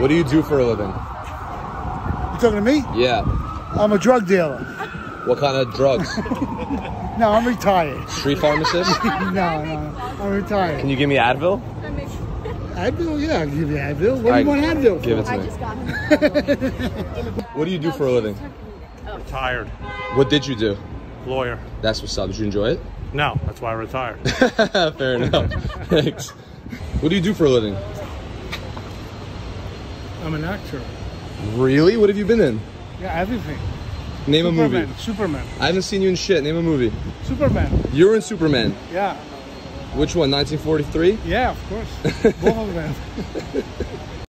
What do you do for a living? You talking to me? Yeah. I'm a drug dealer. What kind of drugs? No, I'm retired. Street pharmacist? no, no, I'm retired. Can you give me Advil? Advil, yeah, I'll give you Advil. What do you want Advil for? Give it to me. What do you do for a living? Retired. What did you do? Lawyer. That's what's up. Did you enjoy it? No, that's why I retired. Fair enough. Thanks. What do you do for a living? I'm an actor. Really? What have you been in? Yeah, everything. Name a movie. Superman. Superman. I haven't seen you in shit. Name a movie. Superman. You were in Superman. Yeah. Which one? 1943? Yeah, of course. Both of them.